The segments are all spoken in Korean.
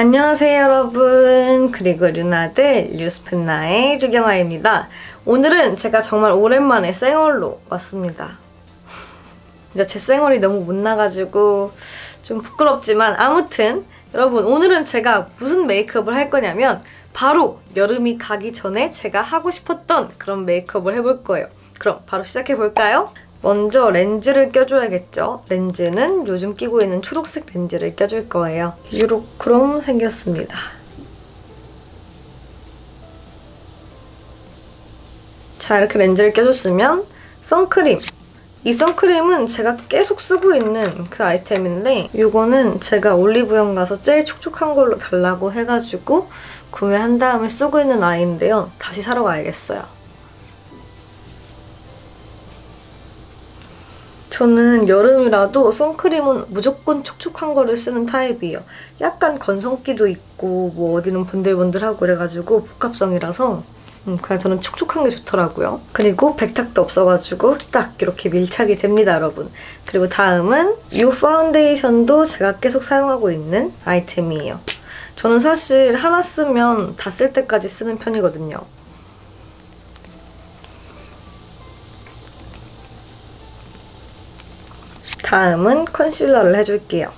안녕하세요 여러분. 그리고 류나들 뉴스펜나의 류경아입니다. 오늘은 제가 정말 오랜만에 생얼로 왔습니다. 이제 제 생얼이 너무 못 나가지고 좀 부끄럽지만 아무튼 여러분 오늘은 제가 무슨 메이크업을 할 거냐면 바로 여름이 가기 전에 제가 하고 싶었던 그런 메이크업을 해볼 거예요. 그럼 바로 시작해볼까요? 먼저 렌즈를 껴줘야겠죠. 렌즈는 요즘 끼고 있는 초록색 렌즈를 껴줄 거예요. 유로크롬 생겼습니다. 자 이렇게 렌즈를 껴줬으면 선크림 이 선크림은 제가 계속 쓰고 있는 그 아이템인데 이거는 제가 올리브영 가서 제일 촉촉한 걸로 달라고 해가지고 구매한 다음에 쓰고 있는 아이인데요. 다시 사러 가야겠어요. 저는 여름이라도 선크림은 무조건 촉촉한 거를 쓰는 타입이에요. 약간 건성기도 있고 뭐 어디는 번들번들하고 그래가지고 복합성이라서 음, 그냥 저는 촉촉한 게 좋더라고요. 그리고 백탁도 없어가지고 딱 이렇게 밀착이 됩니다, 여러분. 그리고 다음은 이 파운데이션도 제가 계속 사용하고 있는 아이템이에요. 저는 사실 하나 쓰면 다 쓸 때까지 쓰는 편이거든요. 다음은 컨실러를 해줄게요.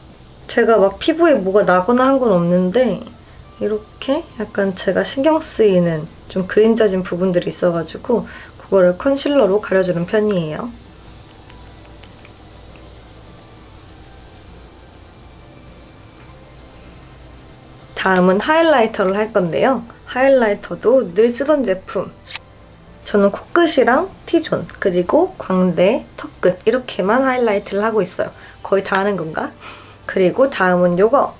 제가 막 피부에 뭐가 나거나 한 건 없는데 이렇게 약간 제가 신경 쓰이는 좀 그림자진 부분들이 있어가지고 그거를 컨실러로 가려주는 편이에요. 다음은 하이라이터를 할 건데요. 하이라이터도 늘 쓰던 제품 저는 코끝이랑 T존 그리고 광대, 턱끝 이렇게만 하이라이트를 하고 있어요. 거의 다 하는 건가? 그리고 다음은 요거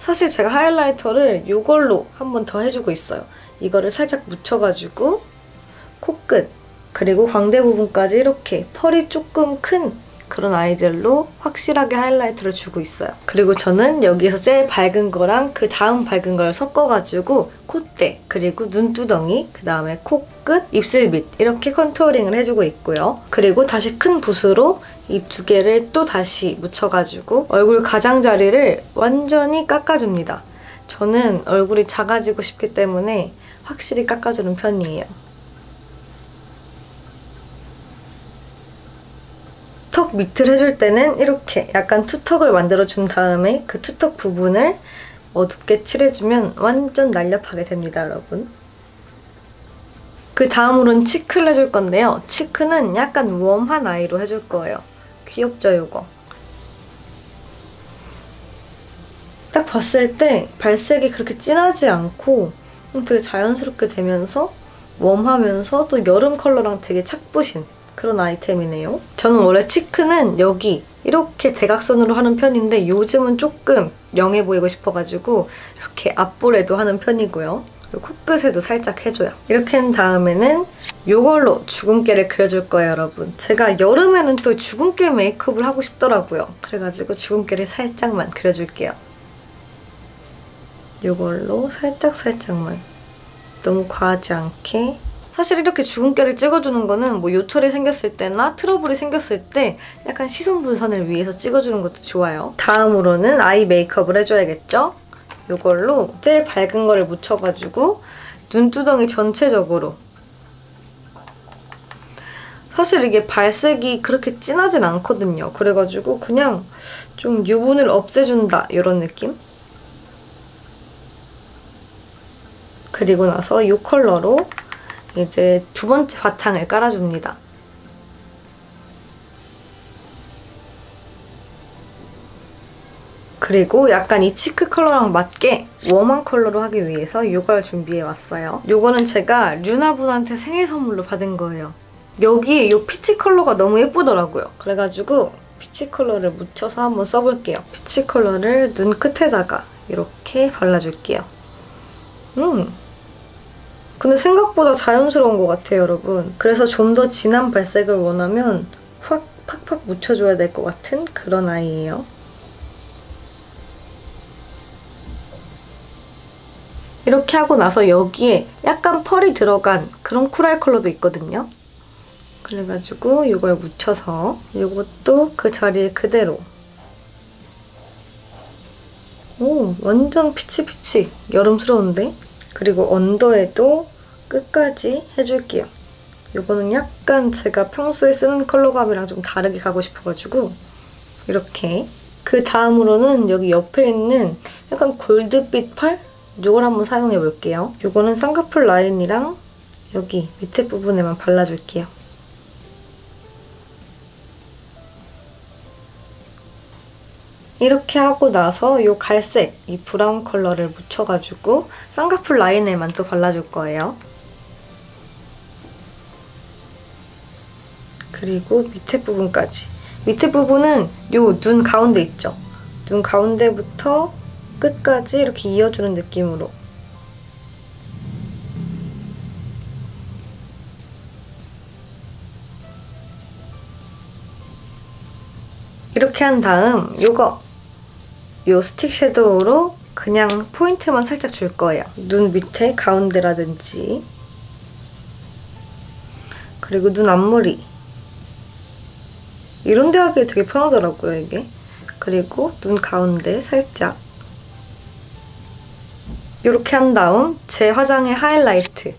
사실 제가 highlighter를 이걸로 한 번 더 해주고 있어요. 이거를 살짝 묻혀가지고 코끝 그리고 광대 부분까지 이렇게 펄이 조금 큰 그런 아이들로 확실하게 하이라이트를 주고 있어요. 그리고 저는 여기서 제일 밝은 거랑 그 다음 밝은 걸 섞어가지고 콧대, 그리고 눈두덩이, 그 다음에 코끝, 입술 밑 이렇게 contouring을 해주고 있고요. 그리고 다시 큰 붓으로 이 두 개를 또 다시 묻혀가지고 얼굴 가장자리를 완전히 깎아줍니다. 저는 얼굴이 작아지고 싶기 때문에 확실히 깎아주는 편이에요. 턱 밑을 해줄 때는 이렇게 약간 투턱을 만들어준 다음에 그 투턱 부분을 어둡게 칠해주면 완전 날렵하게 됩니다, 여러분. 그 다음으로는 치크를 해줄 건데요. 치크는 약간 웜한 아이로 해줄 거예요. 귀엽죠, 이거? 딱 봤을 때 발색이 그렇게 진하지 않고 되게 자연스럽게 되면서 웜하면서 또 여름 컬러랑 되게 착붙인 그런 아이템이네요. 저는 원래 치크는 여기 이렇게 대각선으로 하는 편인데 요즘은 조금 영해 보이고 싶어가지고 이렇게 앞볼에도 하는 편이고요. 코끝에도 살짝 해줘요. 이렇게 한 다음에는 이걸로 주근깨를 그려줄 거예요, 여러분. 제가 여름에는 또 주근깨 메이크업을 하고 싶더라고요. 그래가지고 주근깨를 살짝만 그려줄게요. 이걸로 살짝살짝만. 너무 과하지 않게 사실 이렇게 주근깨를 찍어주는 거는 뭐 요철이 생겼을 때나 트러블이 생겼을 때 약간 시선 분산을 위해서 찍어주는 것도 좋아요. 다음으로는 아이 메이크업을 해줘야겠죠? 이걸로 제일 밝은 거를 묻혀가지고 눈두덩이 전체적으로 사실 이게 발색이 그렇게 진하진 않거든요. 그래가지고 그냥 좀 유분을 없애준다 이런 느낌? 그리고 나서 이 컬러로 이제 두 번째 바탕을 깔아줍니다. 그리고 약간 이 cheek 컬러랑 맞게 warm한 컬러로 하기 위해서 이걸 준비해왔어요. 이거는 제가 류나분한테 생일 선물로 받은 거예요. 여기에 이 peach 컬러가 너무 예쁘더라고요. 그래가지고 peach 컬러를 묻혀서 한번 써볼게요. peach 컬러를 눈 끝에다가 이렇게 발라줄게요. 음, 근데 생각보다 자연스러운 것 같아요, 여러분. 그래서 좀 더 진한 발색을 원하면 확 팍팍 묻혀줘야 될 것 같은 그런 아이예요. 이렇게 하고 나서 여기에 약간 펄이 들어간 그런 코랄 컬러도 있거든요. 그래가지고 이걸 묻혀서 이것도 그 자리에 그대로 오, 완전 피치피치 여름스러운데? 그리고 언더에도 끝까지 해줄게요. 이거는 약간 제가 평소에 쓰는 컬러감이랑 좀 다르게 가고 싶어가지고 이렇게 그 다음으로는 여기 옆에 있는 약간 골드빛 펄? 이걸 한번 사용해 볼게요. 이거는 쌍꺼풀 라인이랑 여기 밑에 부분에만 발라줄게요. 이렇게 하고 나서 이 갈색, 이 브라운 컬러를 묻혀가지고 쌍꺼풀 라인에만 또 발라줄 거예요. 그리고 밑에 부분까지. 밑에 부분은 요 눈 가운데 있죠? 눈 가운데부터 끝까지 이렇게 이어주는 느낌으로 이렇게 한 다음 요거 요 스틱 섀도우로 그냥 포인트만 살짝 줄 거예요. 눈 밑에 가운데라든지 그리고 눈 앞머리 이런 데 하기 되게 편하더라고요, 이게. 그리고 눈 가운데 살짝 이렇게 한 다음 제 화장의 하이라이트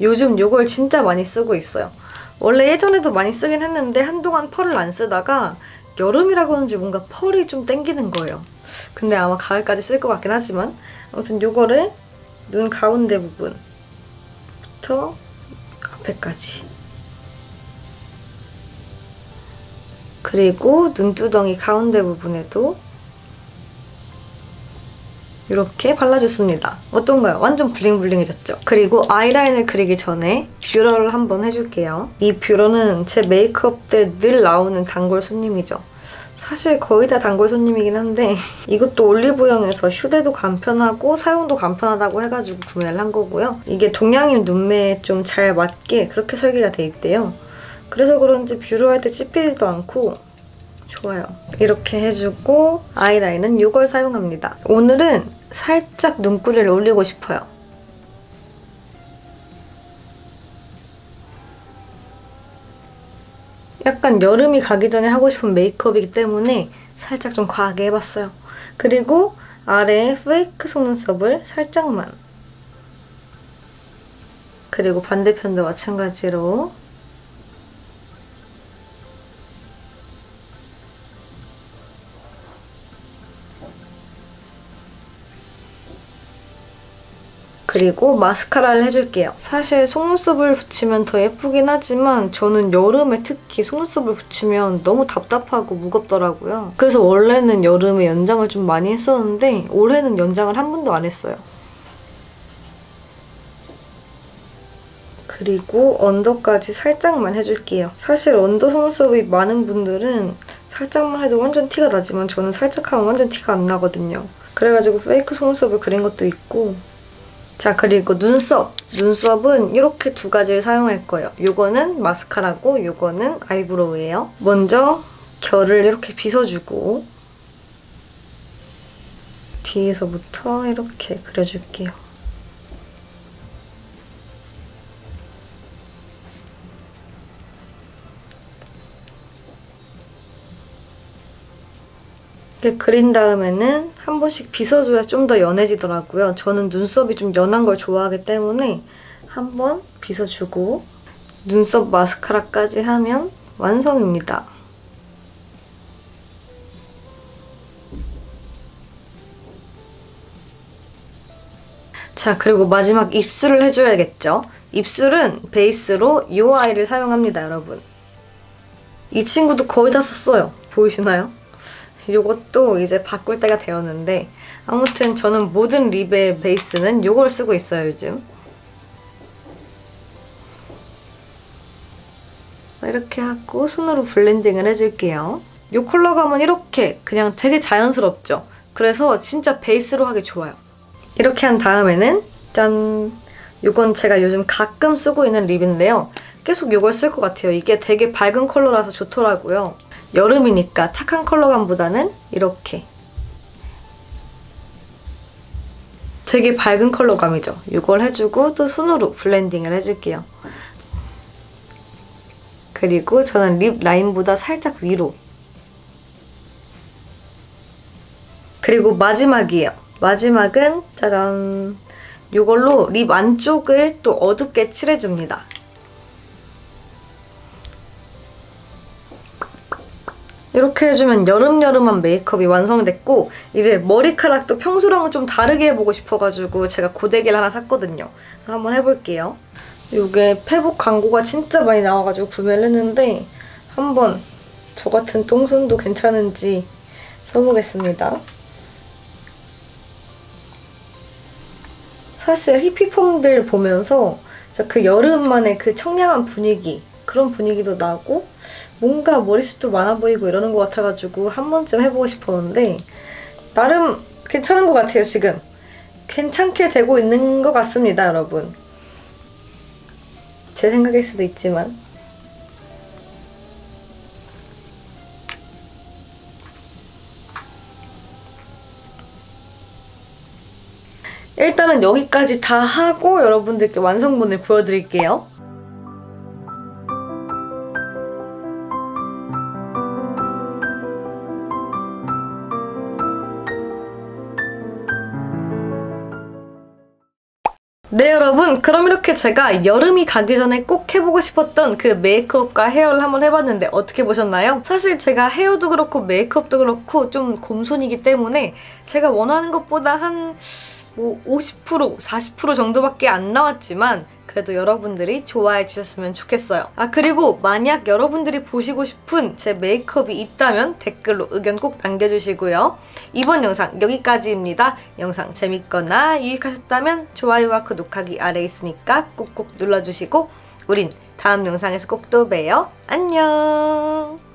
요즘 이걸 진짜 많이 쓰고 있어요. 원래 예전에도 많이 쓰긴 했는데 한동안 펄을 안 쓰다가 여름이라 그런지 뭔가 펄이 좀 땡기는 거예요. 근데 아마 가을까지 쓸 것 같긴 하지만 아무튼 요거를 눈 가운데 부분부터 앞에까지 그리고 눈두덩이 가운데 부분에도 이렇게 발라줬습니다. 어떤가요? 완전 블링블링해졌죠? 그리고 아이라인을 그리기 전에 뷰러를 한번 해줄게요. 이 뷰러는 제 메이크업 때 늘 나오는 단골 손님이죠. 사실 거의 다 단골 손님이긴 한데 이것도 올리브영에서 휴대도 간편하고 사용도 간편하다고 해가지고 구매를 한 거고요. 이게 동양인 눈매에 좀 잘 맞게 그렇게 설계가 돼 있대요. 그래서 그런지 뷰러 할 때 찝히지도 않고 좋아요. 이렇게 해주고 아이라인은 이걸 사용합니다. 오늘은 살짝 눈꼬리를 올리고 싶어요. 약간 여름이 가기 전에 하고 싶은 메이크업이기 때문에 살짝 좀 과하게 해봤어요. 그리고 아래에 페이크 속눈썹을 살짝만 그리고 반대편도 마찬가지로 그리고 마스카라를 해줄게요. 사실 속눈썹을 붙이면 더 예쁘긴 하지만 저는 여름에 특히 속눈썹을 붙이면 너무 답답하고 무겁더라고요. 그래서 원래는 여름에 연장을 좀 많이 했었는데 올해는 연장을 한 번도 안 했어요. 그리고 under까지 살짝만 해줄게요. 사실 under 속눈썹이 많은 분들은 살짝만 해도 완전 티가 나지만 저는 살짝 하면 완전 티가 안 나거든요. 그래가지고 fake 속눈썹을 그린 것도 있고 자 그리고 눈썹! 눈썹은 이렇게 두 가지를 사용할 거예요. 이거는 마스카라고 이거는 eyebrow예요. 먼저 결을 이렇게 빗어주고 뒤에서부터 이렇게 그려줄게요. 이렇게 그린 다음에는 한 번씩 빗어줘야 좀 더 연해지더라고요. 저는 눈썹이 좀 연한 걸 좋아하기 때문에 한 번 빗어주고 눈썹 마스카라까지 하면 완성입니다. 자, 그리고 마지막 입술을 해줘야겠죠? 입술은 베이스로 이 아이를 사용합니다, 여러분. 이 친구도 거의 다 썼어요. 보이시나요? 이것도 이제 바꿀 때가 되었는데 아무튼 저는 모든 립의 베이스는 이걸 쓰고 있어요 요즘. 이렇게 하고 손으로 블렌딩을 해줄게요. 이 컬러감은 이렇게 그냥 되게 자연스럽죠? 그래서 진짜 베이스로 하기 좋아요. 이렇게 한 다음에는 짠! 이건 제가 요즘 가끔 쓰고 있는 립인데요. 계속 이걸 쓸 것 같아요. 이게 되게 밝은 컬러라서 좋더라고요 여름이니까 탁한 컬러감보다는 이렇게 되게 밝은 컬러감이죠. 이걸 해주고 또 손으로 블렌딩을 해줄게요. 그리고 저는 lip line보다 살짝 위로 그리고 마지막이에요. 마지막은 짜잔 이걸로 립 안쪽을 또 어둡게 칠해줍니다. 이렇게 해주면 여름여름한 메이크업이 완성됐고 이제 머리카락도 평소랑은 좀 다르게 해보고 싶어가지고 제가 고데기를 하나 샀거든요. 그래서 한번 해볼게요. 이게 페북 광고가 진짜 많이 나와가지고 구매를 했는데 한번 저 같은 똥손도 괜찮은지 써보겠습니다. 사실 히피폼들 보면서 그 여름만의 그 청량한 분위기 그런 분위기도 나고 뭔가 머리숱도 많아 보이고 이러는 것 같아가지고 한 번쯤 해보고 싶었는데 나름 괜찮은 것 같아요 지금. 괜찮게 되고 있는 것 같습니다 여러분. 제 생각일 수도 있지만. 일단은 여기까지 다 하고 여러분들께 완성본을 보여드릴게요. 네 여러분 그럼 이렇게 제가 여름이 가기 전에 꼭 해보고 싶었던 그 메이크업과 헤어를 한번 해봤는데 어떻게 보셨나요? 사실 제가 헤어도 그렇고 메이크업도 그렇고 좀 곰손이기 때문에 제가 원하는 것보다 한 뭐 50% 40% 정도밖에 안 나왔지만 그래도 여러분들이 좋아해 주셨으면 좋겠어요. 아 그리고 만약 여러분들이 보시고 싶은 제 메이크업이 있다면 댓글로 의견 꼭 남겨주시고요. 이번 영상 여기까지입니다. 영상 재밌거나 유익하셨다면 좋아요와 구독하기 아래 있으니까 꾹꾹 눌러주시고 우린 다음 영상에서 꼭 또 봬요. 안녕